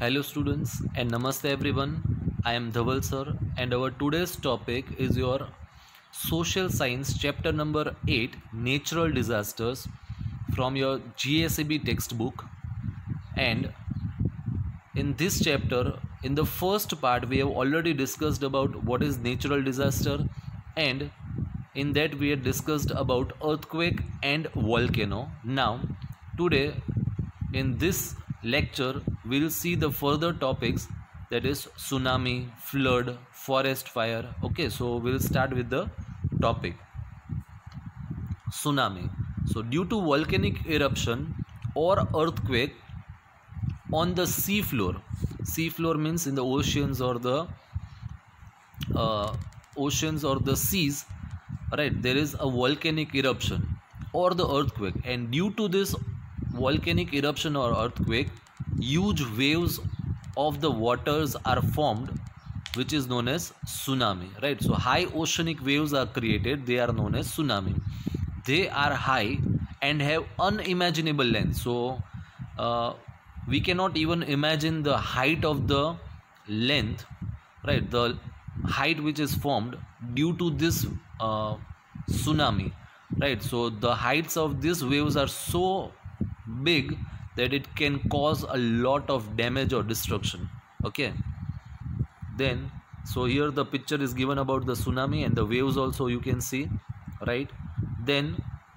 Hello students and namaste everyone. I am Dhaval sir and our today's topic is your social science chapter number 8 natural disasters from your GSEB textbook and in this chapter in the first part we have already discussed about what is natural disaster and in that we had discussed about earthquake and volcano now today in this lecture we'll see the further topics that is tsunami flood forest fire. Okay so we'll start with the topic. Tsunami. So due to volcanic eruption or earthquake on the sea floor sea floor means in the oceans or the uh, oceans or the seas right there is a volcanic eruption or the earthquake. And due to this volcanic eruption or earthquake huge waves of the waters are formed which is known as tsunami right? So high oceanic waves are created. They are known as tsunami. They are high and have unimaginable length. So uh, we cannot even imagine the height of the length right? The height which is formed due to this uh, tsunami right? So the heights of these waves are so big that it can cause a lot of damage or destruction. Okay? Then so here the picture is given about the tsunami and the waves also you can see right? Then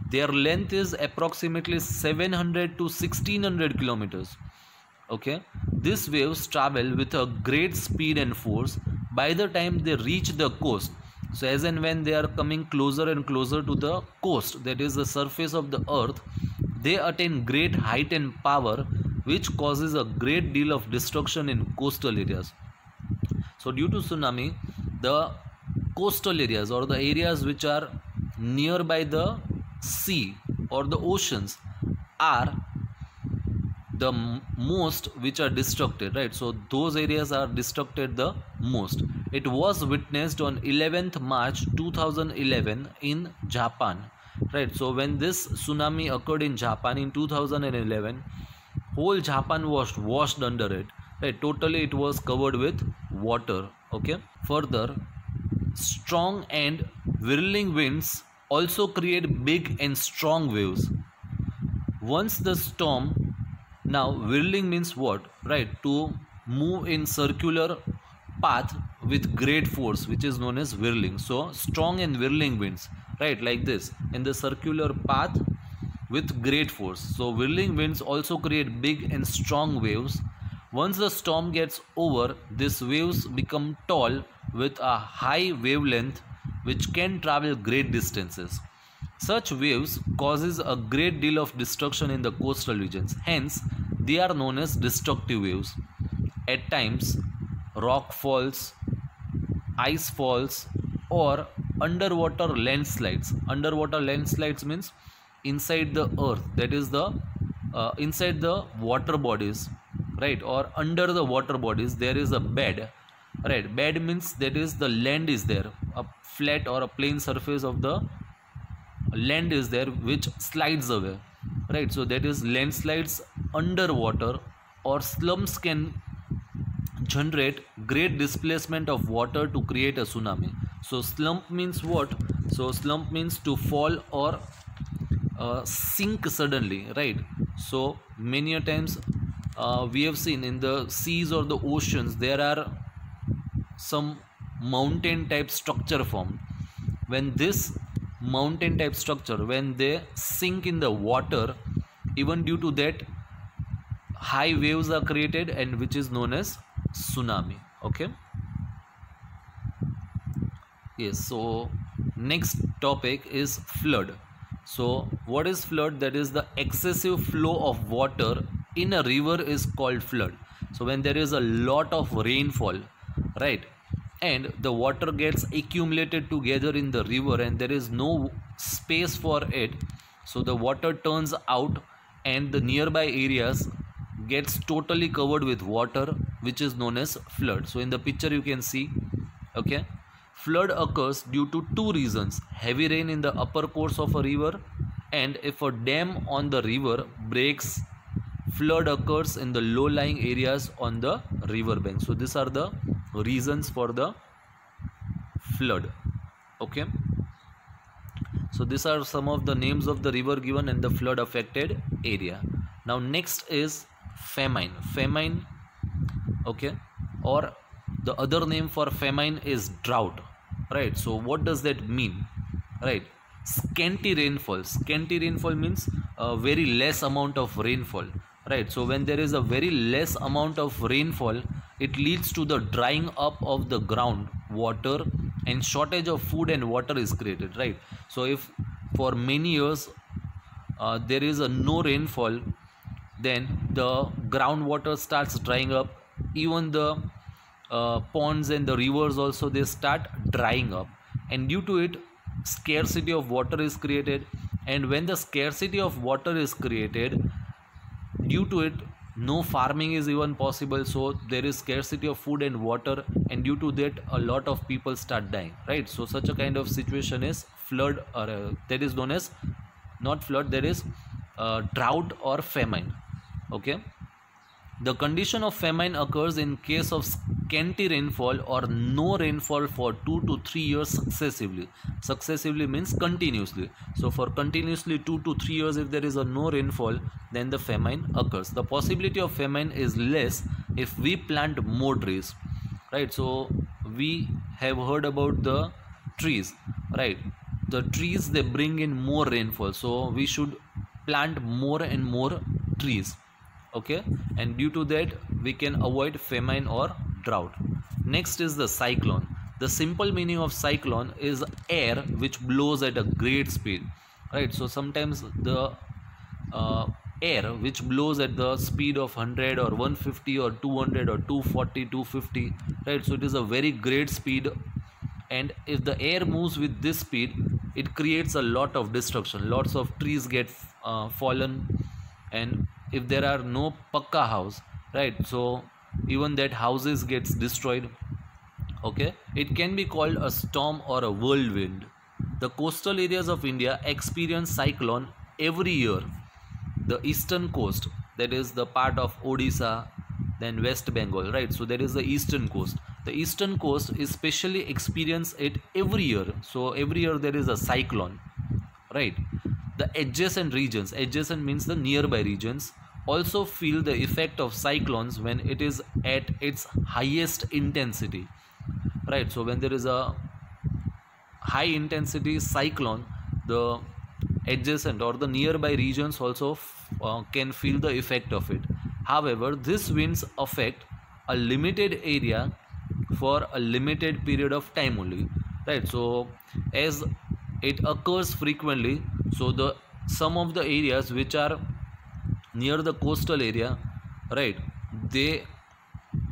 their length is approximately 700 to 1600 kilometers. Okay? These waves travel with a great speed and force by the time they reach the coast. So as and when they are coming closer and closer to the coast that is the surface of the earth they attain great height and power which causes a great deal of destruction in coastal areas. So due to tsunami the coastal areas or the areas which are nearby the sea or the oceans are the most which are destructed right? So those areas are destructed the most. It was witnessed on 11th march 2011 in japan right so when this tsunami occurred in japan in 2011 whole japan was washed under it. Right totally it was covered with water okay? Further strong and whirling winds also create big and strong waves. Once the storm now whirling means what? Right to move in circular path with great force which is known as whirling. So strong and whirling winds right like this. In the circular path with great force. So whirling winds also create big and strong waves. Once the storm gets over these waves become tall with a high wavelength which can travel great distances. Such waves causes a great deal of destruction in the coastal regions. Hence they are known as destructive waves. At times rock falls ice falls or underwater landslides. Underwater landslides means inside the earth that is the uh, inside the water bodies right? Or under the water bodies there is a bed right? Bed means that is the land is there a flat or a plain surface of the land is there which slides away right? So that is landslides underwater or slumps can generate great displacement of water to create a tsunami. So slump means what? So slump means to fall or uh, sink suddenly right? So many a times uh, we have seen in the seas or the oceans there are some mountain type structure formed. When this mountain type structure when they sink in the water even due to that high waves are created and which is known as tsunami okay? Yes so next topic is flood. So what is flood? That is the excessive flow of water in a river is called flood. So when there is a lot of rainfall right? And the water gets accumulated together in the river and there is no space for it. So the water turns out and the nearby areas gets totally covered with water which is known as flood. So in the picture you can see okay flood occurs due to two reasons heavy rain in the upper course of a river and if a dam on the river breaks flood occurs in the low lying areas on the river bank so these are the reasons for the flood okay? So these are some of the names of the river given and the flood affected area. Now next is famine. Famine okay? Or the other name for famine is drought right? So what does that mean right? Scanty rainfall. Scanty rainfall means a very less amount of rainfall right? So when there is a very less amount of rainfall it leads to the drying up of the ground water and shortage of food and water is created right? So if for many years uh, there is a no rainfall then the groundwater starts drying up even the uh, ponds and the rivers also they start drying up. And due to it scarcity of water is created. And when the scarcity of water is created due to it no farming is even possible. So there is scarcity of food and water. And due to that a lot of people start dying right? So such a kind of situation is flood or uh, that is known as not flood there is uh, drought or famine. Okay the condition of famine occurs in case of scanty rainfall or no rainfall for 2 to 3 years successively. Successively means continuously. So for continuously 2 to 3 years if there is a no rainfall then the famine occurs. The possibility of famine is less if we plant more trees. Right? So we have heard about the trees. Right? The trees they bring in more rainfall. So we should plant more and more trees okay? And due to that we can avoid famine or drought. Next is the cyclone. The simple meaning of cyclone is air which blows at a great speed right? So sometimes the uh, air which blows at the speed of 100 or 150 or 200 or 240 250 right? So it is a very great speed. And if the air moves with this speed it creates a lot of destruction. Lots of trees get uh, fallen and if there are no pakka house right? So even that houses gets destroyed okay? It can be called a storm or a whirlwind. The coastal areas of india experience cyclone every year. The eastern coast that is the part of odisha then west bengal right? So that is the eastern coast. The eastern coast especially experience it every year. So every year there is a cyclone right? The adjacent regions adjacent means the nearby regions also feel the effect of cyclones when it is at its highest intensity right? So when there is a high intensity cyclone the adjacent or the nearby regions also uh, can feel the effect of it. However these winds affect a limited area for a limited period of time only right? So as it occurs frequently so the some of the areas which are near the coastal area right they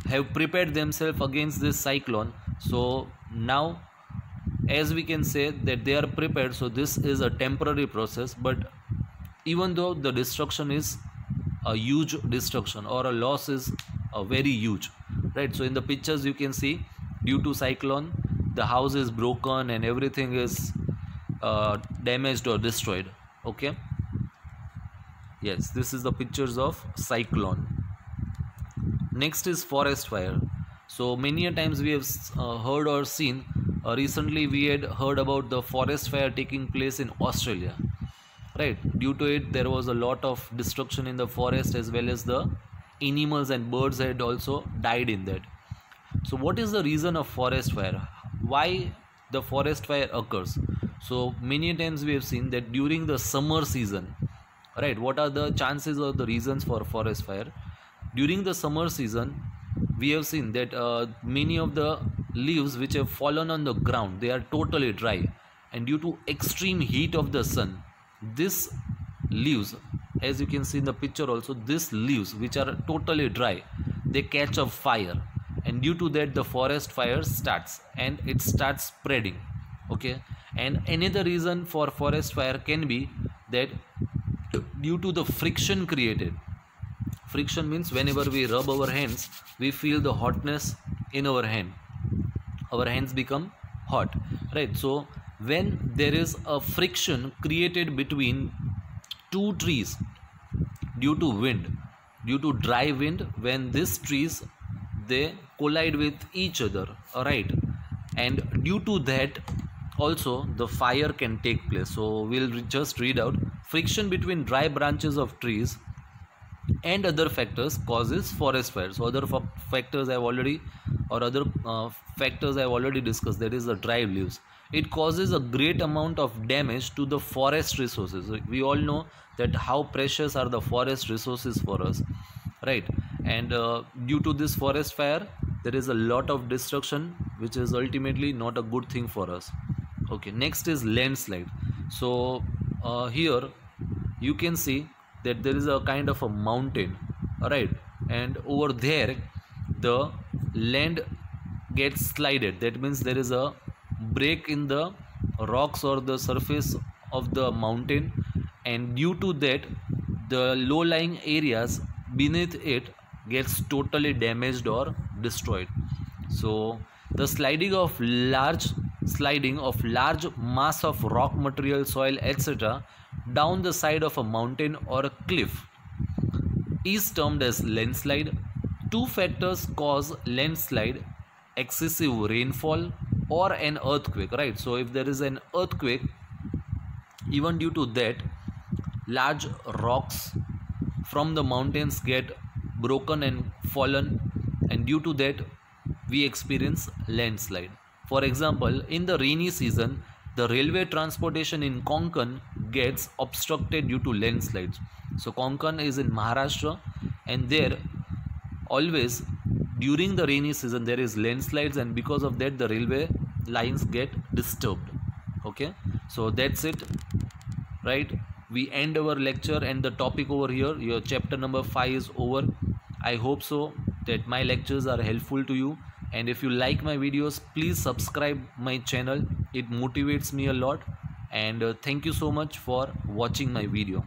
have prepared themselves against this cyclone. So now as we can say that they are prepared so this is a temporary process but even though the destruction is a huge destruction or a loss is a very huge right? So in the pictures you can see due to cyclone the house is broken and everything is uh, damaged or destroyed okay yes this is the pictures of cyclone. Next is forest fire. So many a times we have uh, heard or seen uh, recently we had heard about the forest fire taking place in australia. Right due to it there was a lot of destruction in the forest as well as the animals and birds had also died in that. So what is the reason of forest fire? Why the forest fire occurs? So many times we have seen that during the summer season right what are the chances or the reasons for forest fire? During the summer season we have seen that uh, many of the leaves which have fallen on the ground they are totally dry. And due to extreme heat of the sun this leaves as you can see in the picture also this leaves which are totally dry they catch a fire. And due to that the forest fire starts and it starts spreading. Okay? And another reason for forest fire can be that due to the friction created. Friction means whenever we rub our hands we feel the hotness in our hand. Our hands become hot right? So when there is a friction created between two trees due to wind due to dry wind when these trees they collide with each other right and due to that also the fire can take place. So we'll just read out friction between dry branches of trees and other factors causes forest fires. So other factors i've already or other uh, factors i've already discussed that is the dry leaves. It causes a great amount of damage to the forest resources. We all know that how precious are the forest resources for us right? And uh, due to this forest fire there is a lot of destruction which is ultimately not a good thing for us. Okay next is landslide. So uh, here you can see that there is a kind of a mountain right? And over there the land gets slided. That means there is a break in the rocks or the surface of the mountain. And due to that the low lying areas beneath it gets totally damaged or destroyed. So the sliding of large sliding of large mass of rock material soil etc down the side of a mountain or a cliff. Is termed as landslide. Two factors cause landslide excessive rainfall or an earthquake right? So if there is an earthquake even due to that large rocks from the mountains get broken and fallen and due to that we experience landslide for example in the rainy season the railway transportation in konkan gets obstructed due to landslides. So konkan is in maharashtra and there always during the rainy season there is landslides and because of that the railway lines get disturbed. Okay? So that's it. Right? We end our lecture and the topic over here your chapter number 5 is over. I hope so that my lectures are helpful to you and if you like my videos please subscribe my channel. It motivates me a lot. And uh, thank you so much for watching my video